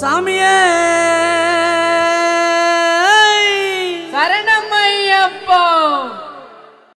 சாமியே